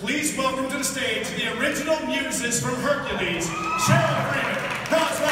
Please welcome to the stage the original muses from Hercules, Cheryl Freeman, Cosmo